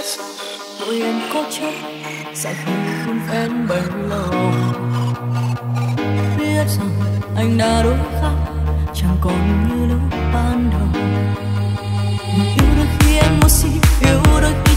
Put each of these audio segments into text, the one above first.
biết em có chất sẽ không không phen bấy lâu. Biết rằng anh đã đổi khác chẳng còn như lúc ban đầu. Yêu đôi khi em muốn xin, yêu đôi khi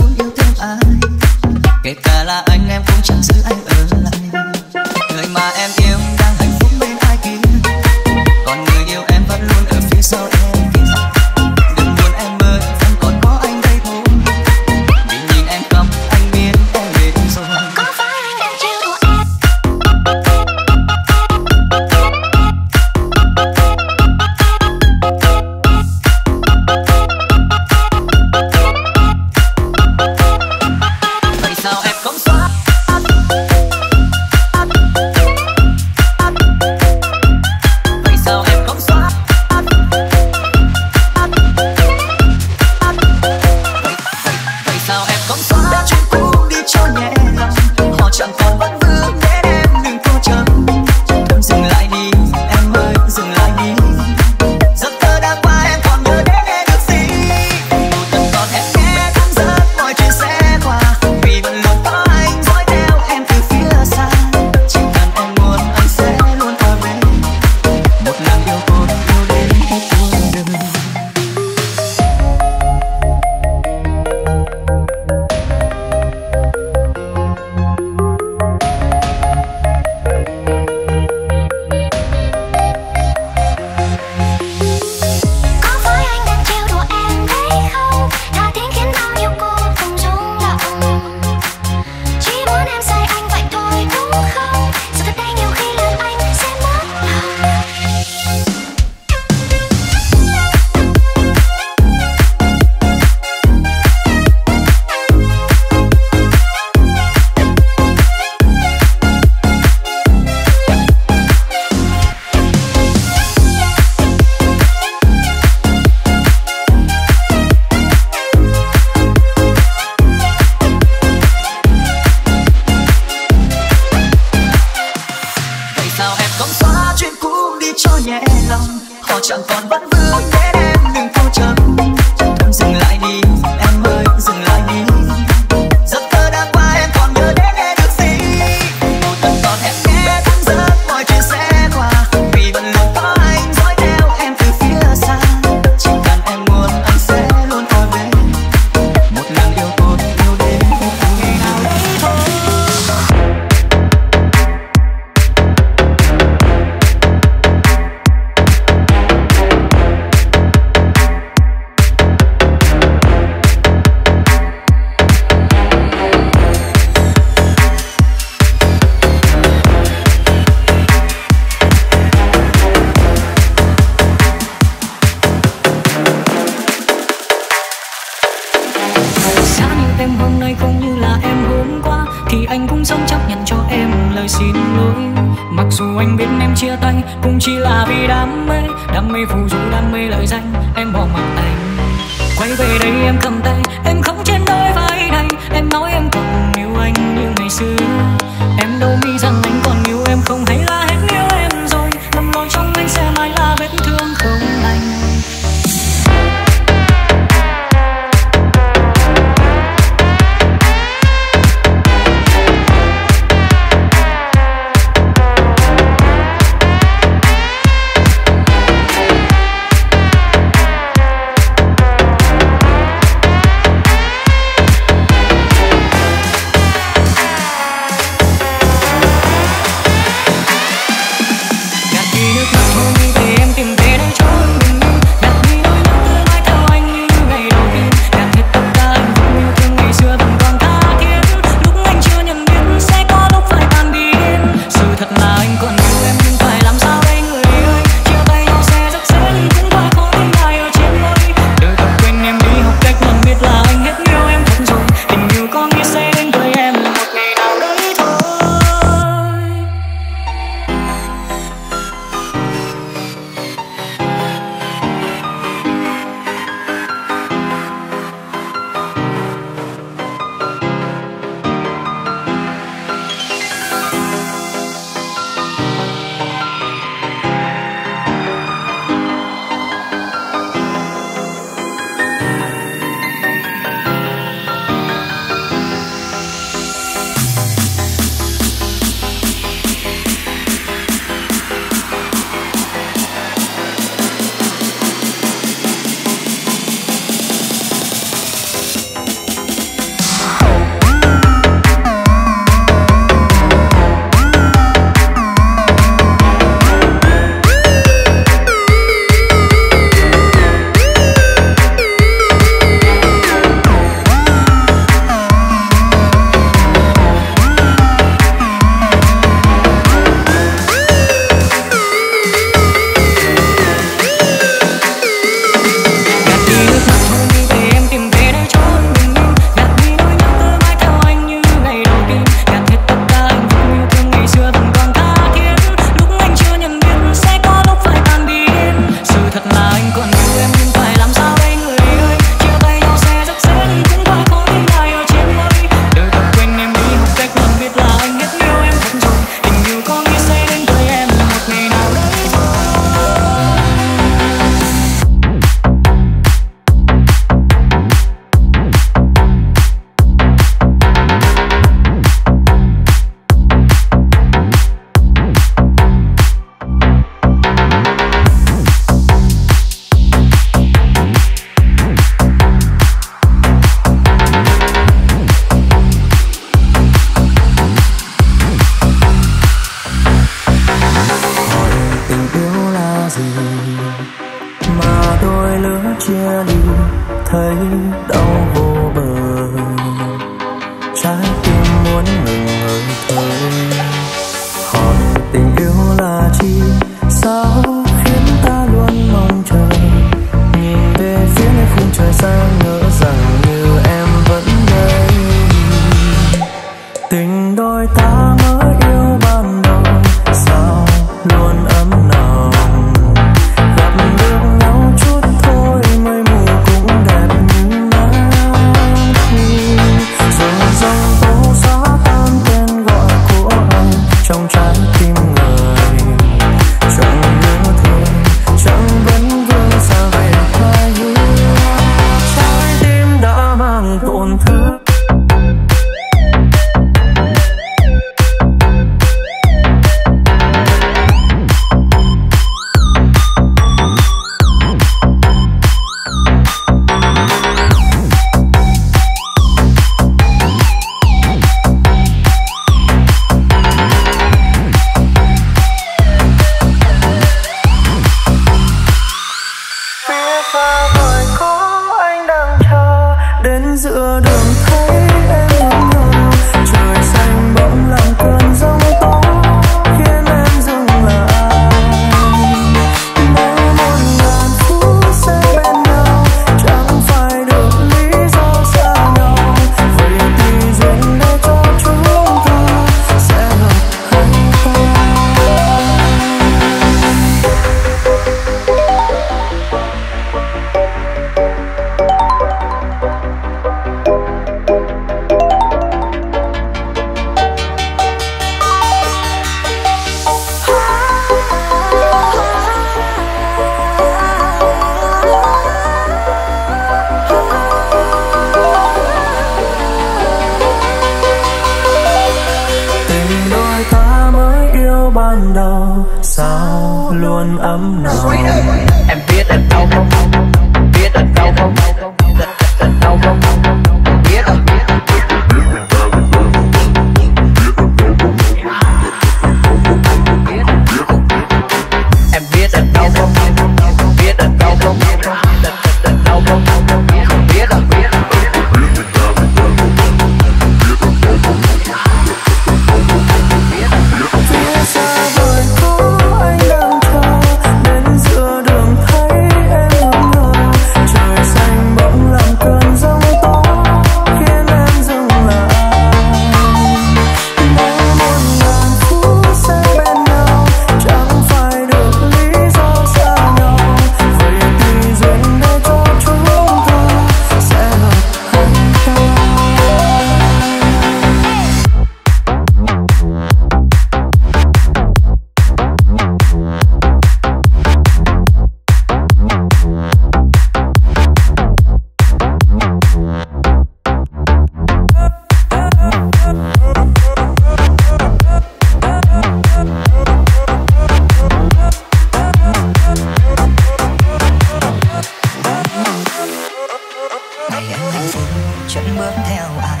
chân bước theo ai?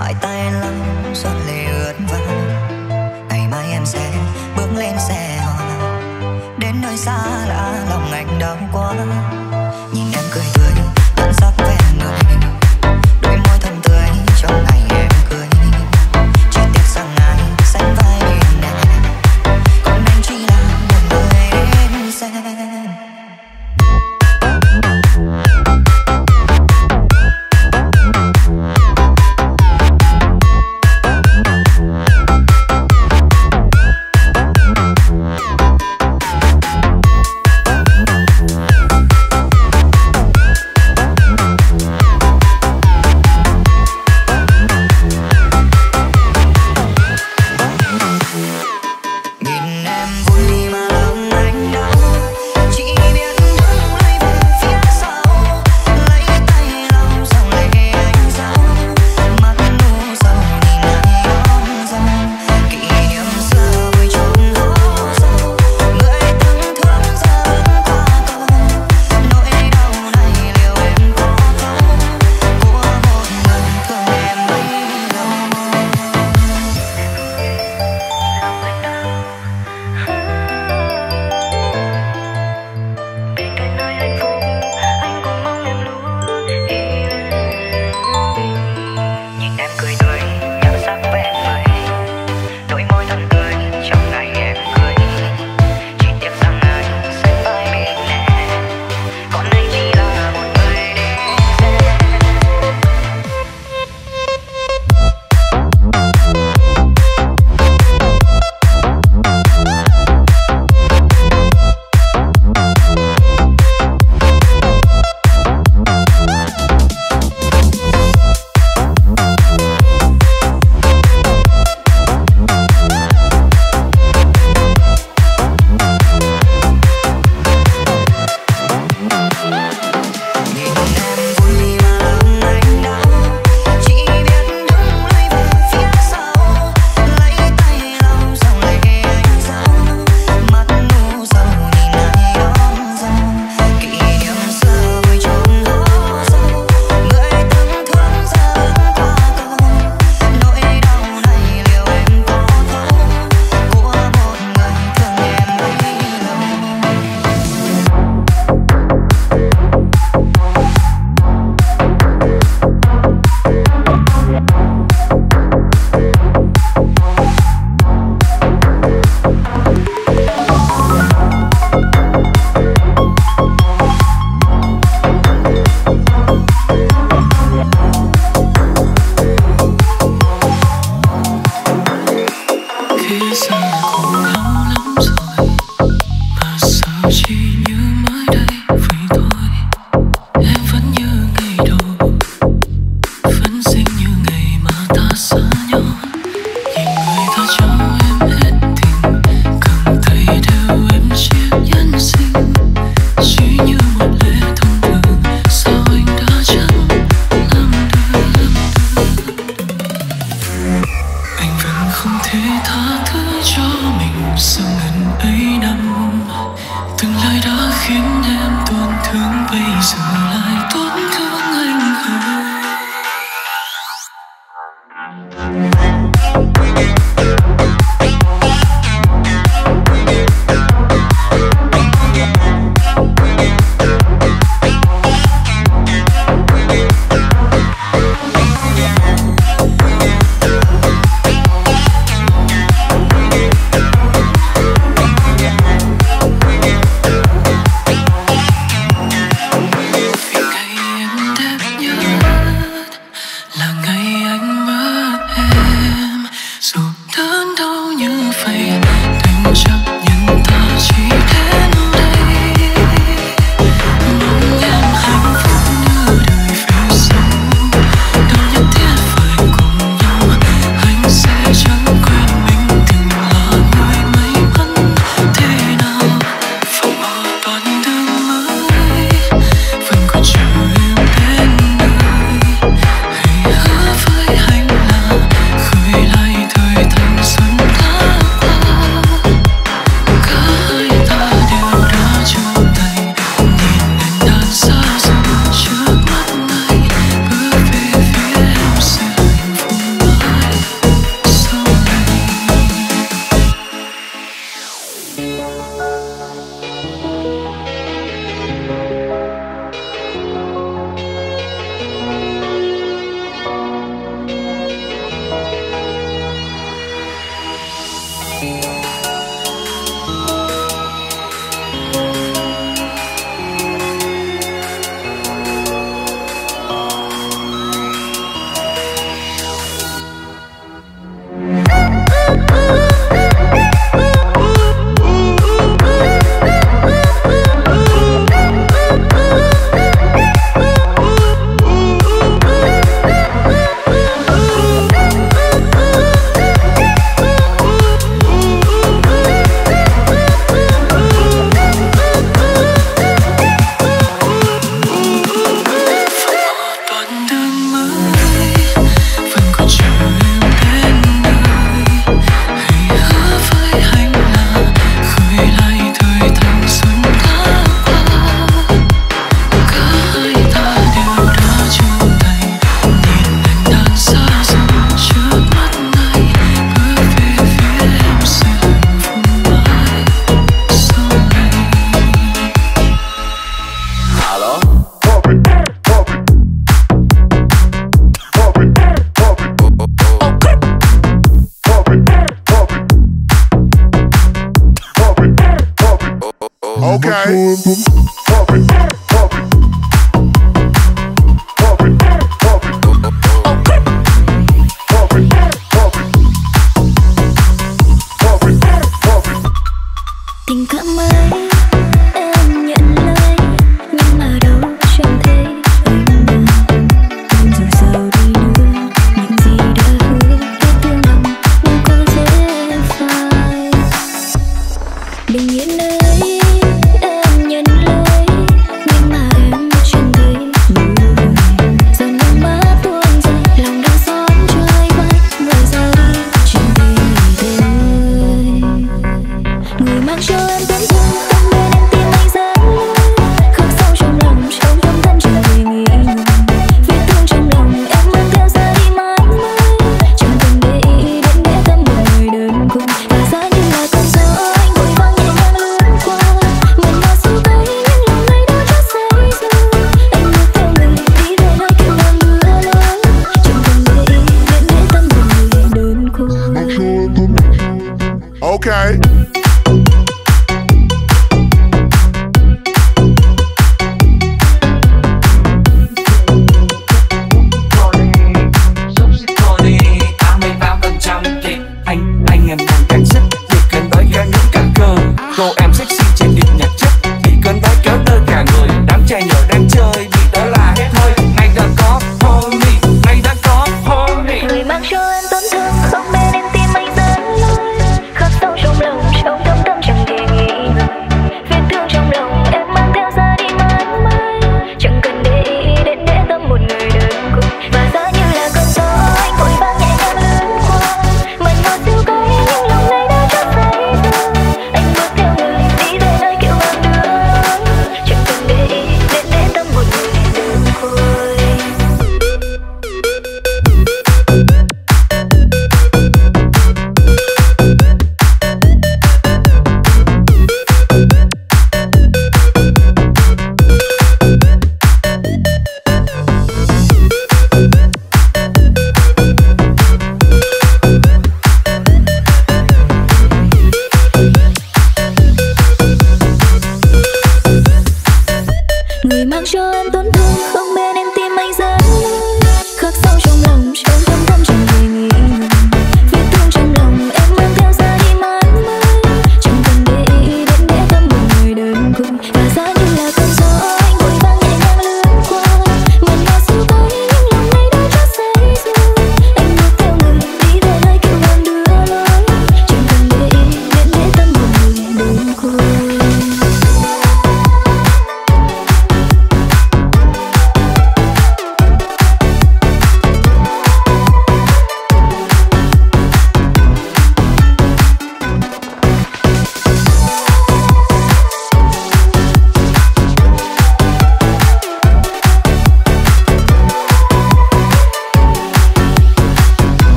Hai tay anh lắng giọt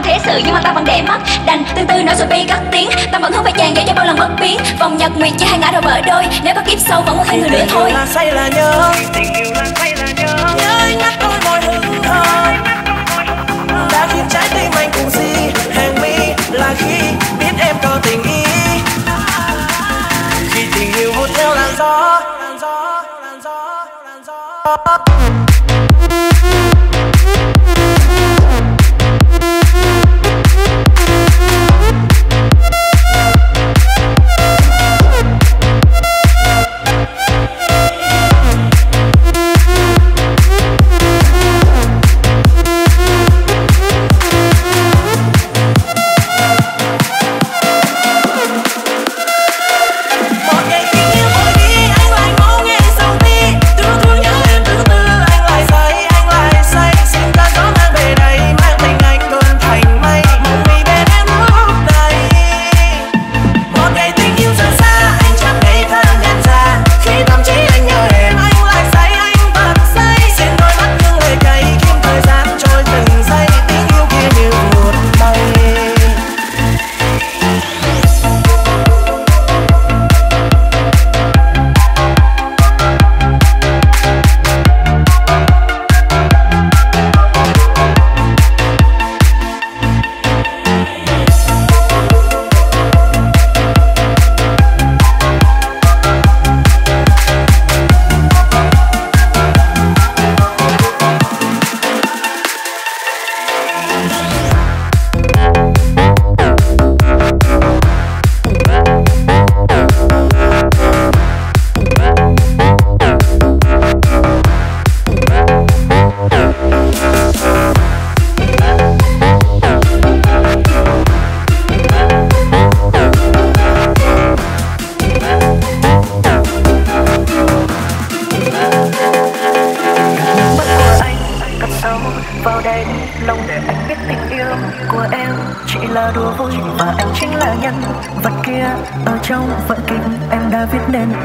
làm thế sự nhưng mà ta vẫn để mắt. Đành từ từ nói rồi bi cất tiếng. Ta vẫn hướng về chàng để cho bao lần bất biến. Vòng nhật nguyệt chỉ hai ngã rồi bởi đôi. Nếu có kiếp sâu vẫn muốn hai người nữa thôi. Là say là nhớ. Tình yêu là say là nhớ. Nhớ nhắc tôi mọi hứng hờ đã khiến trái tim anh cùng gì hàng mi là khi biết em còn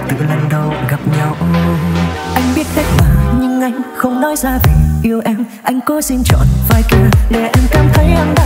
từ lần đầu gặp nhau. Anh biết cách mà, nhưng anh không nói ra vì yêu em. Anh cố xin chọn vai kia để em cảm thấy em đã